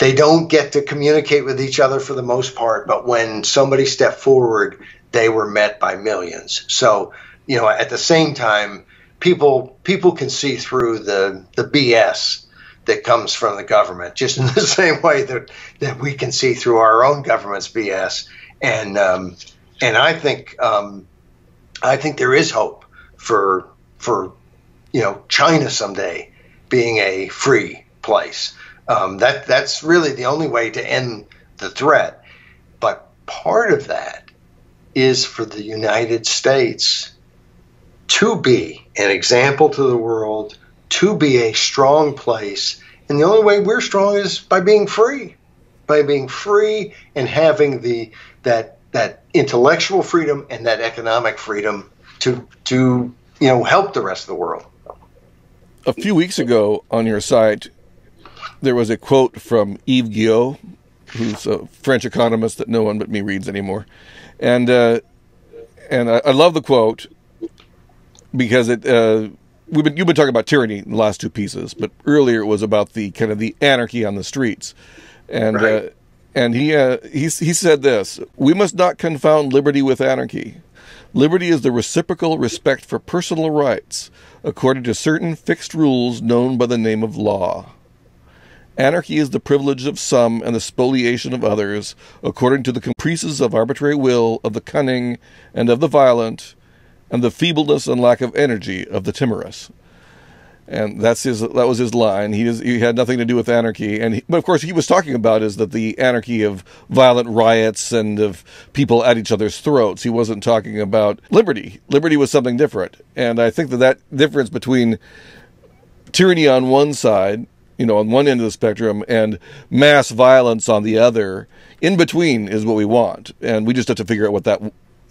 They don't get to communicate with each other for the most part, but when somebody stepped forward, they were met by millions. So, you know, at the same time, people people can see through the the BS that comes from the government, just in the same way that that we can see through our own government's BS. And um, and I think um, I think there is hope for for you know China someday being a free place. Um, that that's really the only way to end the threat. But part of that is for the United States to be an example to the world, to be a strong place. And the only way we're strong is by being free, by being free and having the that that intellectual freedom and that economic freedom to to you know help the rest of the world. A few weeks ago on your site, there was a quote from Yves Guyot, who's a French economist that no one but me reads anymore, and uh, and I, I, love the quote because it. Uh, we've been you've been talking about tyranny in the last two pieces, but earlier it was about the kind of the anarchy on the streets, and uh, right. uh, and he uh, he he said this: we must not confound liberty with anarchy. Liberty is the reciprocal respect for personal rights according to certain fixed rules known by the name of law. Anarchy is the privilege of some and the spoliation of others, according to the caprices of arbitrary will, of the cunning, and of the violent, and the feebleness and lack of energy of the timorous. And that's his. That was his line. He, is, he had nothing to do with anarchy, and he, but of course, he was talking about is that the anarchy of violent riots and of people at each other's throats. He wasn't talking about liberty. Liberty was something different, and I think that that difference between tyranny on one side you know, on one end of the spectrum and mass violence on the other. In between is what we want. And we just have to figure out what that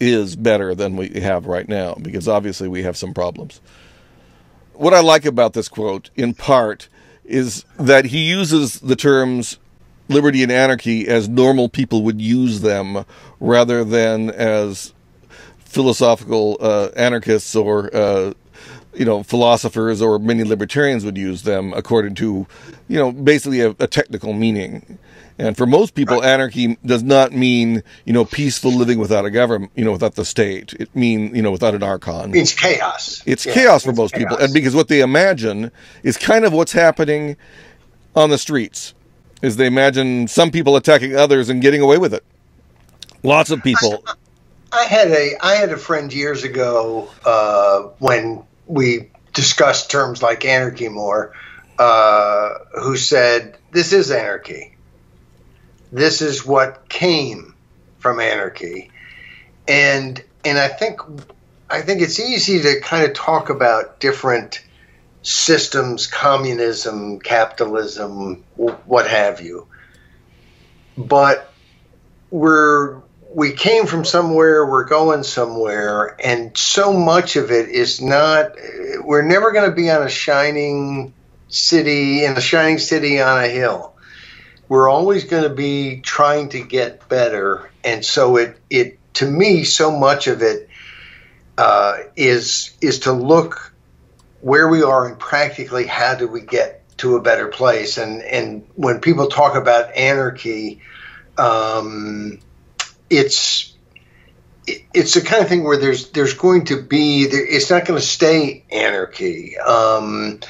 is better than we have right now, because obviously we have some problems. What I like about this quote, in part, is that he uses the terms liberty and anarchy as normal people would use them rather than as philosophical uh, anarchists or uh, you know, philosophers or many libertarians would use them according to, you know, basically a, a technical meaning. And for most people, right. anarchy does not mean, you know, peaceful living without a government, you know, without the state. It means, you know, without an archon. It's chaos. It's yeah, chaos for most chaos. people. And because what they imagine is kind of what's happening on the streets, is they imagine some people attacking others and getting away with it. Lots of people. I, I had a I had a friend years ago uh, when we discussed terms like anarchy more, uh, who said, This is anarchy. This is what came from anarchy. And and I think I think it's easy to kind of talk about different systems, communism, capitalism, what have you. But we're we came from somewhere, we're going somewhere, and so much of it is not, we're never going to be on a shining city, in a shining city on a hill. We're always going to be trying to get better. And so it, it, to me, so much of it uh, is is to look where we are and practically how do we get to a better place. And and when people talk about anarchy, um, it's it's the kind of thing where there's there's going to be it's not going to stay anarchy. Um,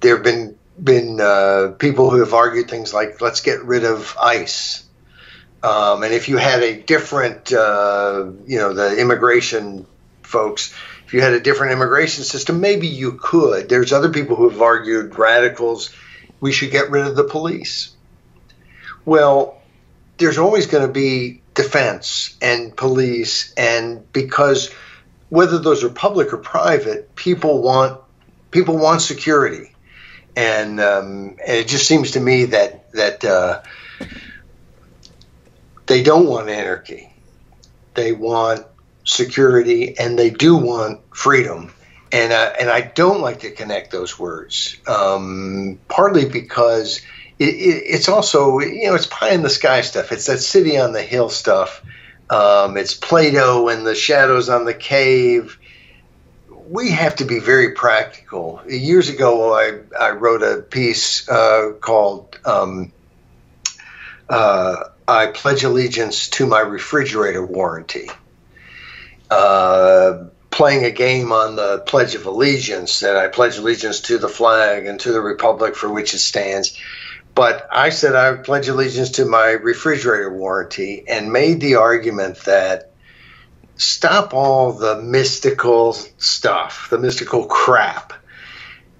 there have been been uh, people who have argued things like let's get rid of ICE. Um, and if you had a different, uh, you know, the immigration folks, if you had a different immigration system, maybe you could. There's other people who have argued, radicals, we should get rid of the police. Well, there's always going to be defense and police, and because whether those are public or private, people want people want security and, um, and it just seems to me that that uh, they don't want anarchy. They want security, and they do want freedom. And uh, and I don't like to connect those words, um, partly because it, it, it's also you know it's pie in the sky stuff. It's that city on the hill stuff. Um, it's Plato and the shadows on the cave we have to be very practical. Years ago, I, I wrote a piece uh, called um, uh, I Pledge Allegiance to My Refrigerator Warranty. Uh, playing a game on the Pledge of Allegiance that I pledge allegiance to the flag and to the republic for which it stands. But I said I pledge allegiance to my refrigerator warranty and made the argument that stop all the mystical stuff, the mystical crap.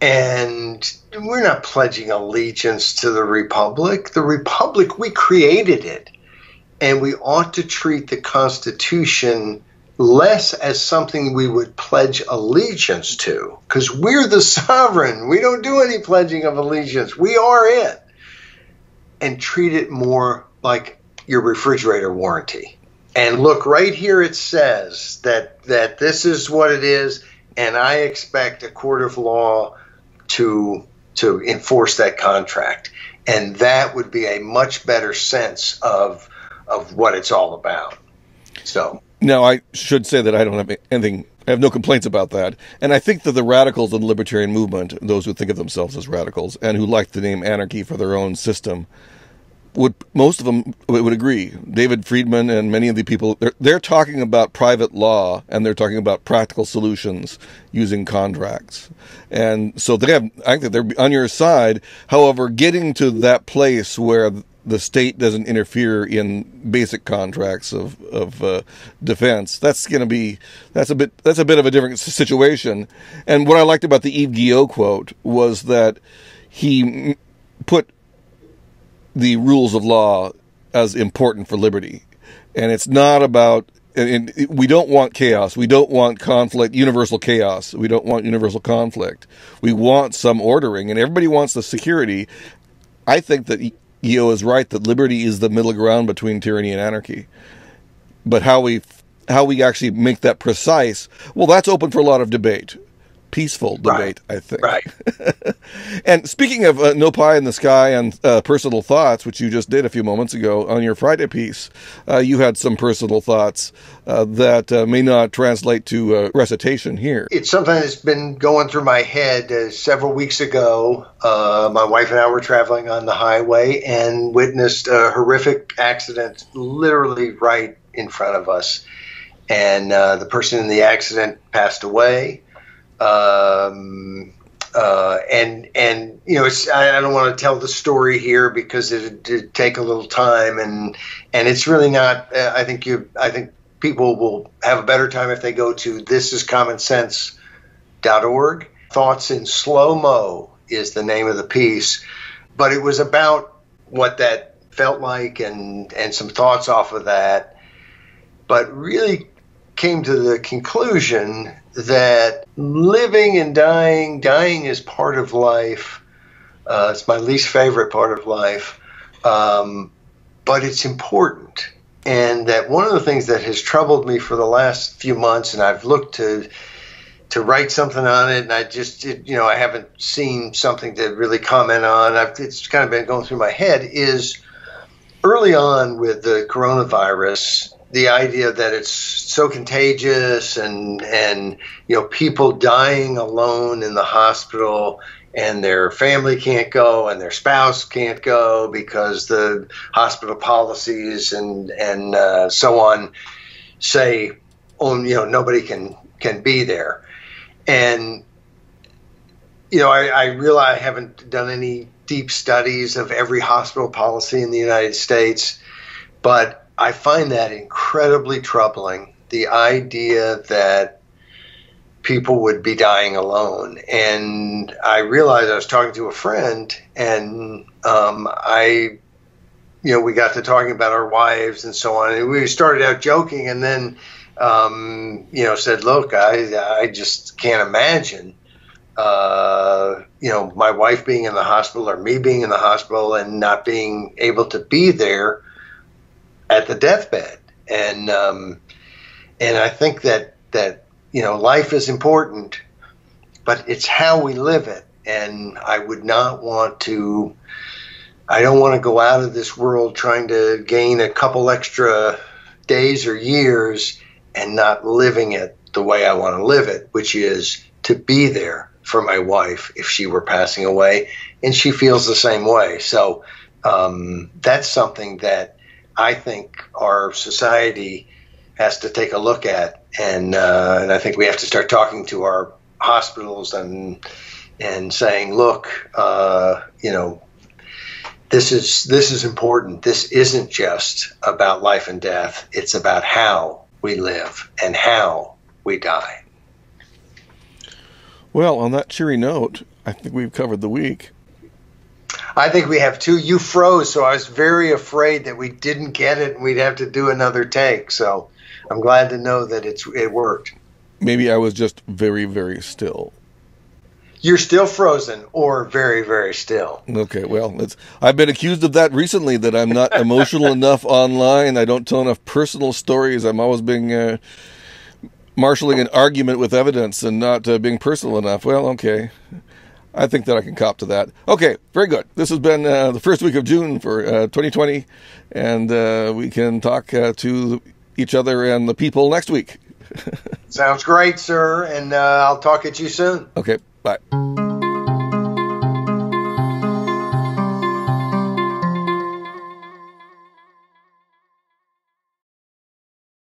And we're not pledging allegiance to the Republic. The Republic, we created it. And we ought to treat the Constitution less as something we would pledge allegiance to, because we're the sovereign. We don't do any pledging of allegiance. We are it. And treat it more like your refrigerator warranty. And look right here it says that that this is what it is and i expect a court of law to to enforce that contract. And that would be a much better sense of of what it's all about. So. Now i should say that i don't have anything I have no complaints about that. And I think that the radicals in the libertarian movement, those who think of themselves as radicals and who like the name anarchy for their own system, would most of them would agree. David Friedman and many of the people they're, they're talking about private law and they're talking about practical solutions using contracts, and so they have. I think they're on your side. However, getting to that place where the state doesn't interfere in basic contracts of of uh, defense. That's going to be that's a bit that's a bit of a different situation. And what I liked about the Yves Guyot quote was that he put the rules of law as important for liberty. And it's not about, and we don't want chaos. We don't want conflict, universal chaos. We don't want universal conflict. We want some ordering, and everybody wants the security. I think that Guyot is right that liberty is the middle ground between tyranny and anarchy. But how we how we actually make that precise, well, that's open for a lot of debate peaceful debate, right. I think. Right. and speaking of uh, No Pie in the Sky and uh, personal thoughts, which you just did a few moments ago on your Friday piece, uh, you had some personal thoughts uh, that uh, may not translate to uh, recitation here. It's something that's been going through my head. several weeks ago, my wife and I were traveling on the highway and witnessed a horrific accident literally right in front of us. And the person in the accident passed away. Um, uh, and and you know, I, I, don't want to tell the story here because it would take a little time, and and it's really not. Uh, I think you. I think people will have a better time if they go to thisiscommonsense.org. Thoughts in slow mo is the name of the piece, but it was about what that felt like and and some thoughts off of that, but really came to the conclusion that living and dying, dying is part of life. Uh, it's my least favorite part of life, um, but it's important. And that one of the things that has troubled me for the last few months, and I've looked to to write something on it, and I just, it, you know, I haven't seen something to really comment on. I've, it's kind of been going through my head. Is early on with the coronavirus, the idea that it's so contagious and and you know people dying alone in the hospital and their family can't go and their spouse can't go because the hospital policies and and uh, so on say oh you know nobody can can be there. And you know I, I realize I haven't done any deep studies of every hospital policy in the United States, but I find that incredibly troubling. The idea that people would be dying alone. And I realized I was talking to a friend, and um, I, you know, we got to talking about our wives and so on. And we started out joking, and then, um, you know, said, "Look, I, I just can't imagine." uh, you know, my wife being in the hospital or me being in the hospital and not being able to be there at the deathbed. And um, and I think that that you know life is important, but it's how we live it. And I would not want to. I don't want to go out of this world trying to gain a couple extra days or years and not living it the way I want to live it, which is to be there for my wife if she were passing away, and she feels the same way. So um, that's something that I think our society has to take a look at, and uh, and I think we have to start talking to our hospitals and and saying, look, uh, you know, this is this is important. This isn't just about life and death. It's about how we live and how we die. Well, on that cheery note, I think we've covered the week. I think we have two. You froze, so I was very afraid that we didn't get it and we'd have to do another take. So I'm glad to know that it's it worked. Maybe I was just very, very still. You're still frozen or very, very still. Okay, well, it's I've been accused of that recently that I'm not emotional enough online. I don't tell enough personal stories. I'm always being uh, marshaling an argument with evidence and not uh, being personal enough. Well, okay. I think that I can cop to that. Okay, very good. This has been uh, the first week of June for uh, 2020, and uh, we can talk uh, to each other and the people next week. Sounds great, sir, and uh, I'll talk at you soon. Okay, bye.